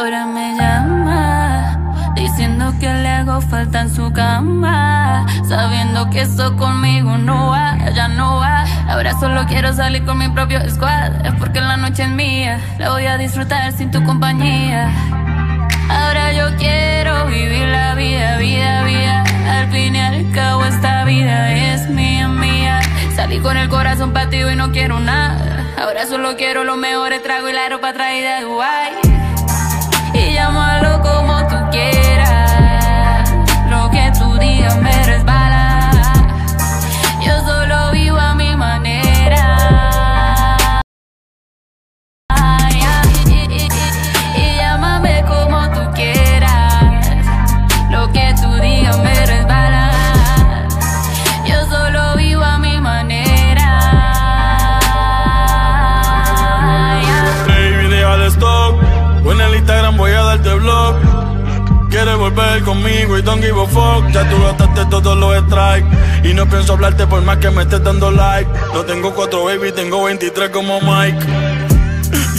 Ahora me llama, diciendo que le hago falta en su cama. Sabiendo que eso conmigo no va, ya no va. Ahora solo quiero salir con mi propio squad. Es porque la noche es mía, la voy a disfrutar sin tu compañía. Ahora yo quiero vivir la vida, vida, vida. Al fin y al cabo, esta vida es mía, mía. Salí con el corazón partido y no quiero nada. Ahora solo quiero los mejores tragos y la ropa traída de Dubai. Y llámalo como volver conmigo y don't give a fuck. Ya tú gastaste todos los strikes. Y no pienso hablarte por más que me estés dando like. No tengo cuatro baby, tengo 23 como Mike.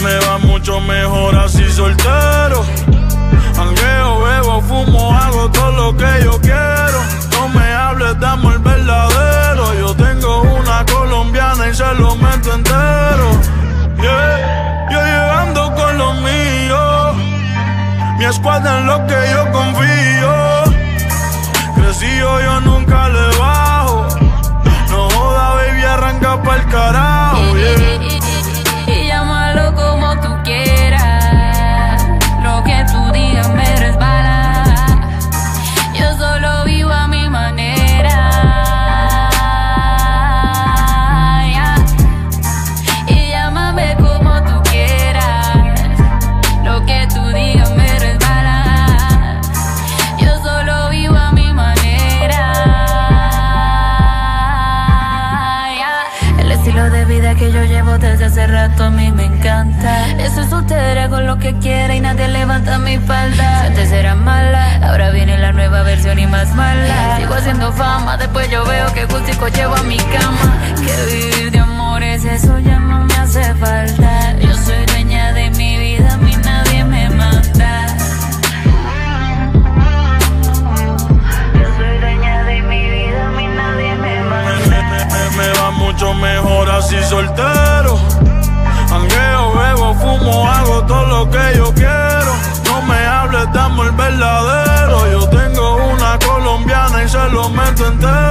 Me va mucho mejor así soltero. Hangueo, bebo, fumo, hago todo lo que yo quiero. No me hables, dame el verdadero. Yo tengo una colombiana y se lo meto entero. Yeah, yo llegando con lo mío. Mi escuadra en lo que yo desde hace rato a mí me encanta. Eso es soltera con lo que quiera y nadie levanta mi falda. Antes era mala, ahora viene la nueva versión y más mala. Sigo haciendo fama, después yo veo que gustico llevo a mi cama. Que vivir The.